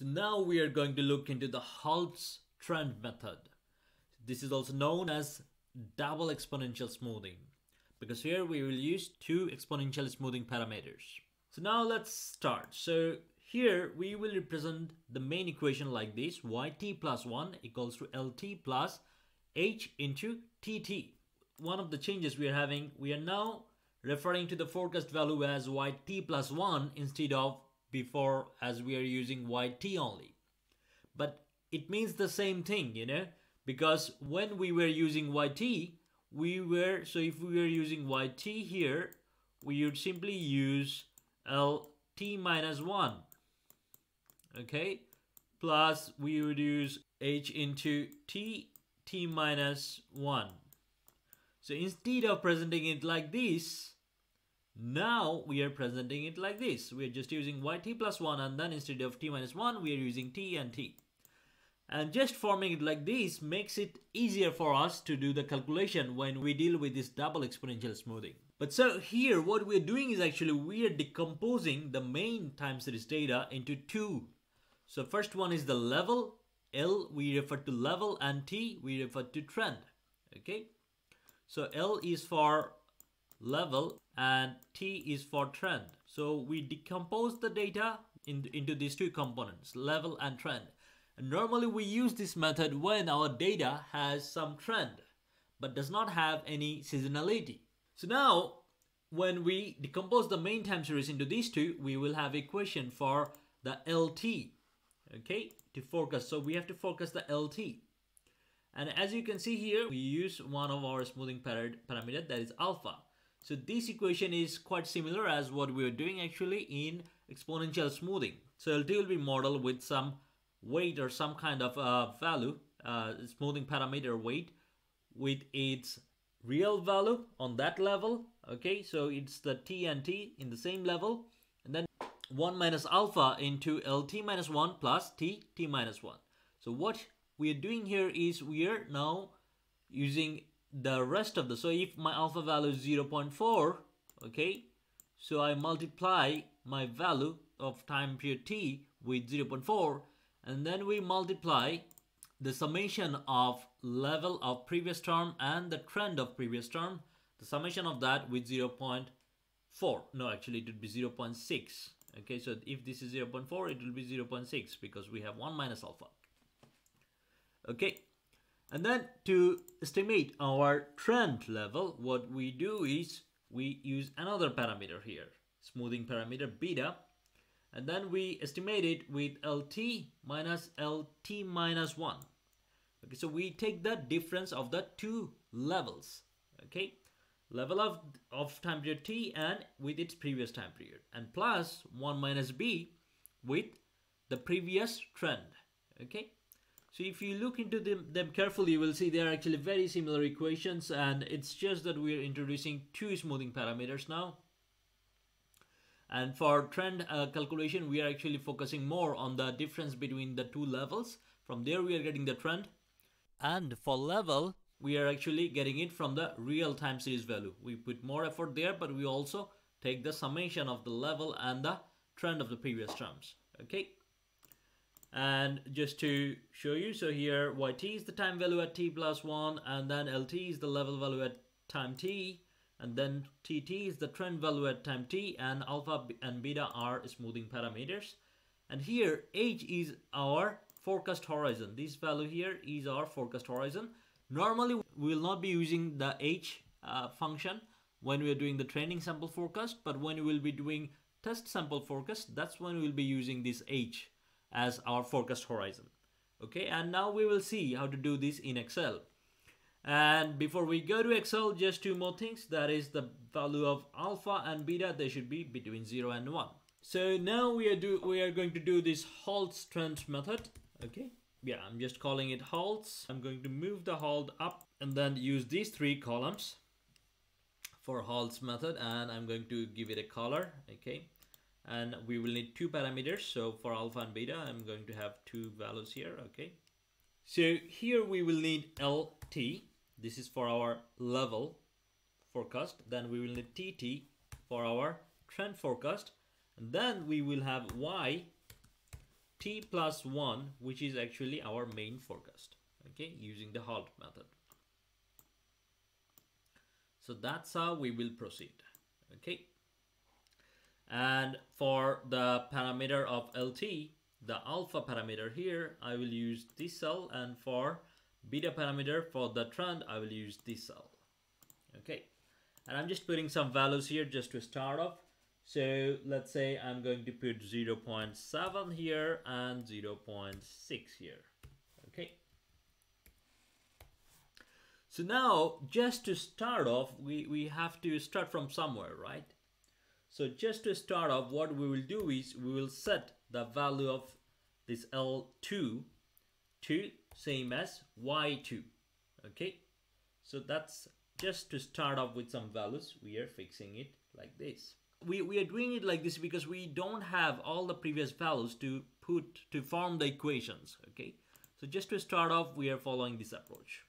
So now we are going to look into the Holt's trend method. This is also known as double exponential smoothing because here we will use two exponential smoothing parameters. So now let's start. So here we will represent the main equation like this yt plus 1 equals to lt plus h into tt. One of the changes we are having, we are now referring to the forecast value as yt plus 1 instead of before as we are using yt only. But it means the same thing, you know, because when we were using yt, we were, so if we were using yt here, we would simply use lt minus 1, okay, plus we would use h into t, t minus 1. So instead of presenting it like this, now we are presenting it like this. We are just using yt plus 1 and then instead of t minus 1, we are using t and t. And just forming it like this makes it easier for us to do the calculation when we deal with this double exponential smoothing. But so here what we're doing is actually we are decomposing the main time series data into two. So first one is the level, L we refer to level and T we refer to trend. Okay. So L is for level and T is for trend. So we decompose the data in, into these two components, level and trend. And normally we use this method when our data has some trend but does not have any seasonality. So now when we decompose the main time series into these two, we will have equation for the LT, okay, to forecast. So we have to focus the LT. And as you can see here, we use one of our smoothing parameter that is alpha. So this equation is quite similar as what we are doing actually in exponential smoothing. So LT will be modeled with some weight or some kind of uh, value, uh, smoothing parameter weight with its real value on that level. Okay, so it's the T and T in the same level. And then 1 minus alpha into LT minus 1 plus T, T minus 1. So what we are doing here is we are now using the rest of the so if my alpha value is 0.4 okay so I multiply my value of time period t with 0.4 and then we multiply the summation of level of previous term and the trend of previous term the summation of that with 0.4 no actually it would be 0.6 okay so if this is 0.4 it will be 0.6 because we have 1 minus alpha okay and then to estimate our trend level what we do is we use another parameter here smoothing parameter beta. And then we estimate it with LT minus LT minus 1 okay so we take the difference of the two levels okay? Level of of time period t and with its previous time period. And plus 1 minus b with the previous trend okay so if you look into them, them carefully, you will see they are actually very similar equations and it's just that we are introducing two smoothing parameters now. And for trend uh, calculation, we are actually focusing more on the difference between the two levels. From there, we are getting the trend. And for level, we are actually getting it from the real time series value. We put more effort there, but we also take the summation of the level and the trend of the previous terms. Okay and just to show you so here yt is the time value at t plus 1 and then lt is the level value at time t and then tt is the trend value at time t and alpha and beta are smoothing parameters. And here h is our forecast horizon. This value here is our forecast horizon. Normally we will not be using the h uh, function when we are doing the training sample forecast but when we will be doing test sample forecast that's when we will be using this h as our forecast horizon. Okay, and now we will see how to do this in Excel. And before we go to Excel, just two more things. That is the value of alpha and beta. They should be between 0 and 1. So now we are do we are going to do this Holt's trend method. Okay. Yeah, I'm just calling it Holt's. I'm going to move the halt up and then use these three columns for Holt's method and I'm going to give it a color. Okay and we will need two parameters. So for alpha and beta I'm going to have two values here okay? So here we will need LT this is for our level forecast. Then we will need TT for our trend forecast. And then we will have Y t plus 1 which is actually our main forecast okay? Using the Holt method. So that's how we will proceed okay and for the parameter of LT the alpha parameter here I will use this cell. And for beta parameter for the trend I will use this cell. Okay. And I'm just putting some values here just to start off. So let's say I'm going to put 0.7 here and 0.6 here. Okay. So now just to start off we, we have to start from somewhere right so just to start off what we will do is we will set the value of this L2 to same as Y2 okay? So that's just to start off with some values. We are fixing it like this. We, we are doing it like this because we don't have all the previous values to put to form the equations okay? So just to start off we are following this approach.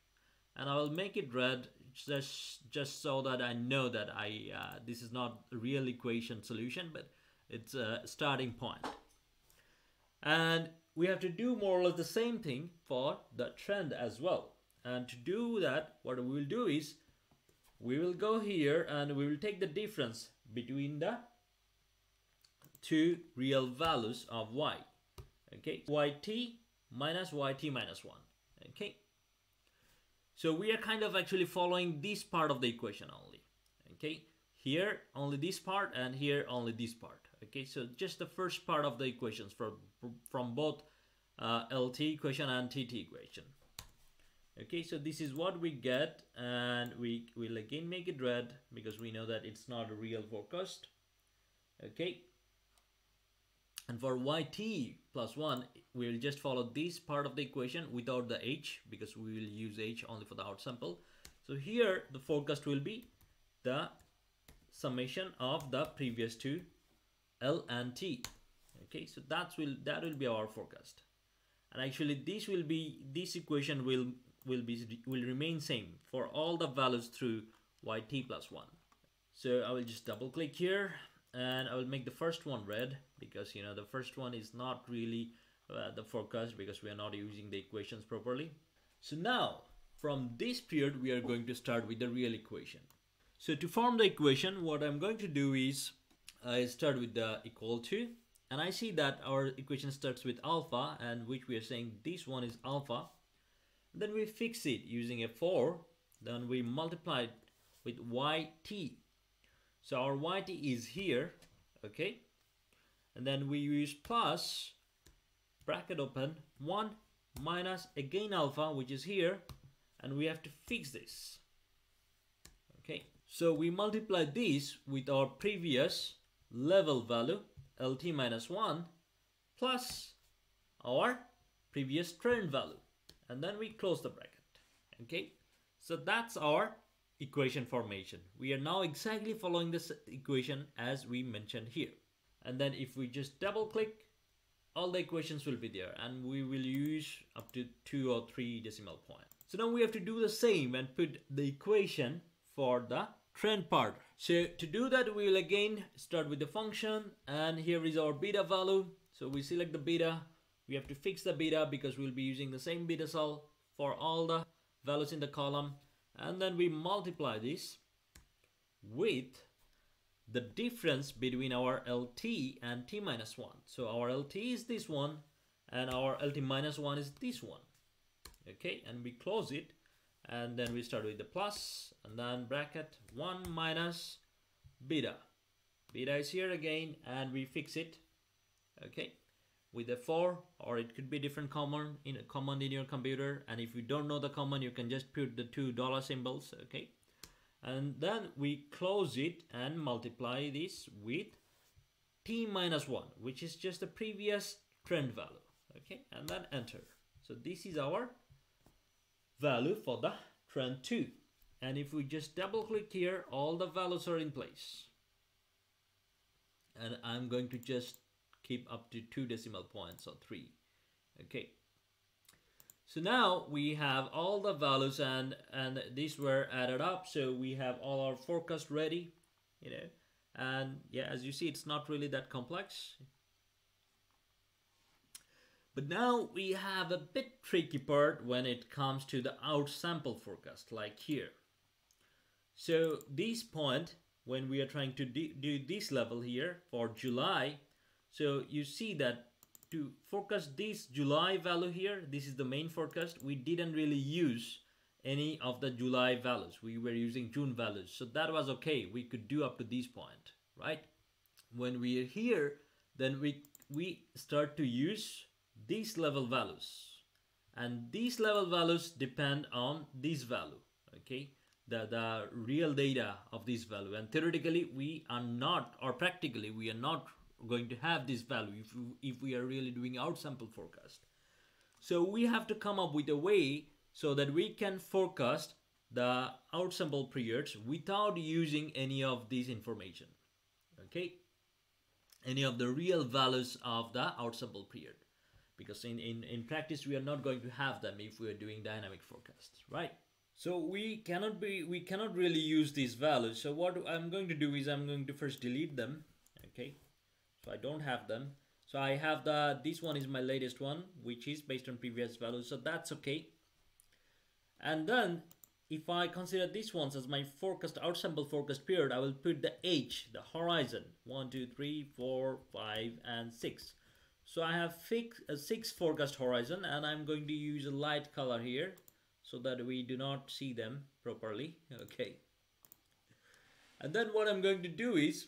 And I will make it red just just so that I know that I uh, this is not a real equation solution but it's a starting point. and we have to do more or less the same thing for the trend as well. And to do that what we will do is we will go here and we will take the difference between the two real values of y. Okay? Yt minus yt minus 1 okay so we are kind of actually following this part of the equation only okay? Here only this part and here only this part okay? So just the first part of the equations from from both uh, LT equation and TT equation okay? So this is what we get and we will again make it red because we know that it's not a real forecast okay and for yt plus 1 we'll just follow this part of the equation without the h because we will use h only for the out sample. So here the forecast will be the summation of the previous two l and t. Okay so that's will that will be our forecast. And actually this will be this equation will will be will remain same for all the values through yt plus 1 so i will just double click here and i will make the first one red because you know the first one is not really uh, the forecast because we are not using the equations properly. So now from this period we are going to start with the real equation. So to form the equation what i'm going to do is i start with the equal to and I see that our equation starts with alpha and which we are saying this one is alpha. Then we fix it using F4 then we multiply it with yt so our yt is here okay? And then we use plus bracket open 1 minus again alpha which is here and we have to fix this okay? So we multiply this with our previous level value lt minus 1 plus our previous trend value and then we close the bracket okay? So that's our equation formation. We are now exactly following this equation as we mentioned here. And then if we just double click all the equations will be there and we will use up to two or three decimal points. So now we have to do the same and put the equation for the trend part. So to do that we will again start with the function and here is our beta value. So we select the beta. We have to fix the beta because we'll be using the same beta cell for all the values in the column and then we multiply this with the difference between our LT and T minus 1. So our LT is this one and our LT minus 1 is this one. Okay, and we close it and then we start with the plus and then bracket 1 minus beta. Beta is here again and we fix it. Okay, with F4 or it could be different command in a command in your computer. And if you don't know the command you can just put the two dollar symbols okay? And then we close it and multiply this with t minus 1 which is just the previous trend value okay? And then enter. So this is our value for the trend 2 and if we just double click here all the values are in place. And I'm going to just keep up to two decimal points or three. Okay. So now we have all the values and and these were added up. So we have all our forecast ready you know. And yeah as you see it's not really that complex. But now we have a bit tricky part when it comes to the outsample forecast, like here. So this point, when we are trying to do this level here for July, so you see that to forecast this July value here, this is the main forecast, we didn't really use any of the July values. We were using June values. So that was okay. We could do up to this point, right? When we are here, then we, we start to use these level values. And these level values depend on this value, okay? The, the real data of this value. And theoretically, we are not, or practically, we are not going to have this value if, if we are really doing our sample forecast. So we have to come up with a way so that we can forecast the outsample periods without using any of this information. Okay, any of the real values of the outsample period. Because in, in, in practice, we are not going to have them if we are doing dynamic forecasts, right? So we cannot be we cannot really use these values. So what I'm going to do is I'm going to first delete them. Okay, so I don't have them. So I have the this one is my latest one, which is based on previous values. So that's okay. And then if I consider these ones as my forecast outsample forecast period, I will put the H, the horizon, one, two, three, four, five, and 6. So I have a 6 forecast horizon and I'm going to use a light color here so that we do not see them properly. Okay. And then what I'm going to do is,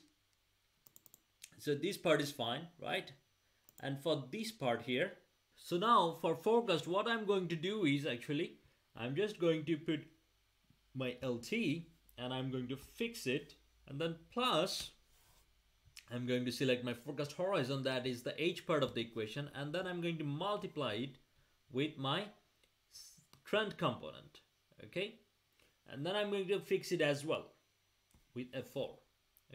so this part is fine, right? And for this part here, so now for forecast, what I'm going to do is actually, I'm just going to put my LT and I'm going to fix it. And then plus I'm going to select my forecast horizon that is the H part of the equation. And then I'm going to multiply it with my trend component okay? And then I'm going to fix it as well with F4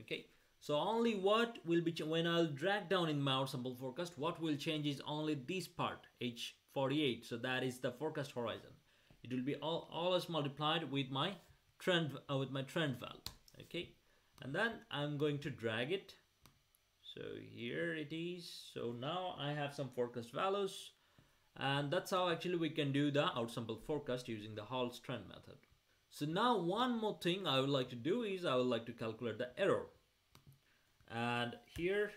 okay so only what will be when I'll drag down in my outsample forecast what will change is only this part H48 so that is the forecast horizon. It will be all, always multiplied with my trend uh, with my trend value okay? And then I'm going to drag it. So here it is. So now I have some forecast values and that's how actually we can do the outsample forecast using the Holt's trend method. So now one more thing I would like to do is I would like to calculate the error and here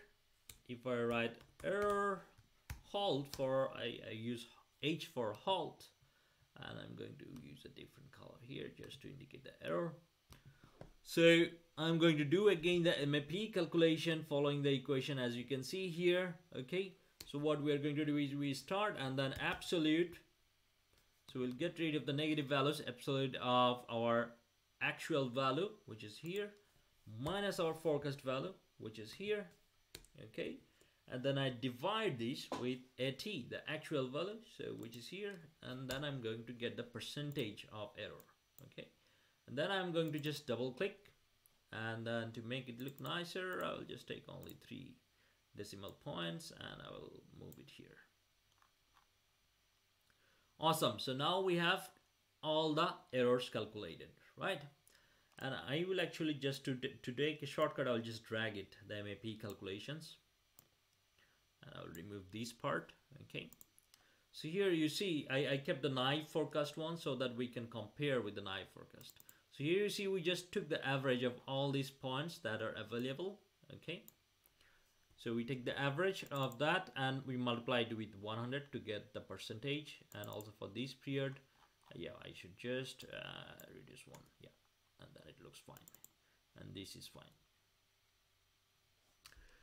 if I write error Holt for I, I use H for Holt and I'm going to use a different color here just to indicate the error. So I'm going to do again the MAP calculation following the equation as you can see here. Okay, so what we are going to do is we start and then absolute. So we'll get rid of the negative values, absolute of our actual value, which is here, minus our forecast value, which is here. Okay, and then I divide this with AT, the actual value, so which is here, and then I'm going to get the percentage of error, okay? And then I'm going to just double click, and then to make it look nicer, I'll just take only three decimal points, and I will move it here. Awesome, so now we have all the errors calculated, right? And I will actually just, to, to take a shortcut, I'll just drag it, the MAP calculations. And I'll remove this part okay? So here you see I, I kept the naive forecast one so that we can compare with the naive forecast. So here you see we just took the average of all these points that are available okay? So we take the average of that and we multiply it with 100 to get the percentage. And also for this period yeah I should just uh, reduce one yeah and then it looks fine and this is fine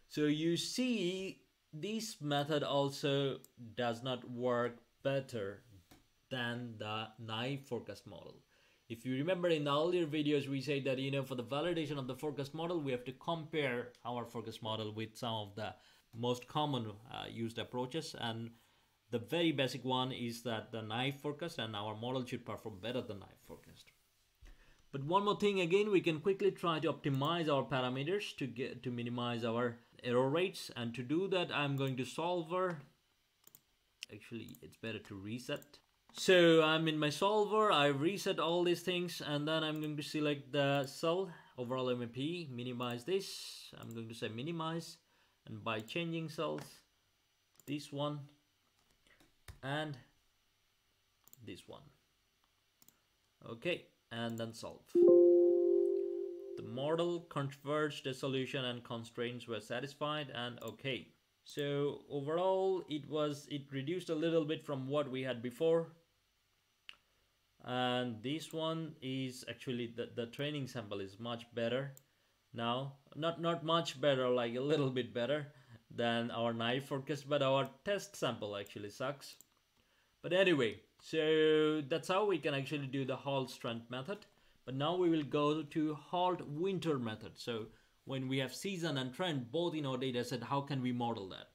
so you see this method also does not work better than the naive forecast model. If you remember in the earlier videos, we said that, you know, for the validation of the forecast model, we have to compare our forecast model with some of the most common uh, used approaches. And the very basic one is that the naive forecast and our model should perform better than naive forecast. But one more thing, again, we can quickly try to optimize our parameters to get to minimize our error rates. And to do that I'm going to solver actually it's better to reset. So I'm in my solver I reset all these things and then I'm going to select the cell overall MAP minimize this. I'm going to say minimize. And by changing cells this one and this one. Okay and then solve. The model converged the solution and constraints were satisfied and okay. So overall it was it reduced a little bit from what we had before. And this one is actually the, the training sample is much better now. Not not much better like a little bit better than our naive forecast but our test sample actually sucks but anyway so that's how we can actually do the Holt's trend method. But now we will go to Holt Winter method. So when we have season and trend both in our data set how can we model that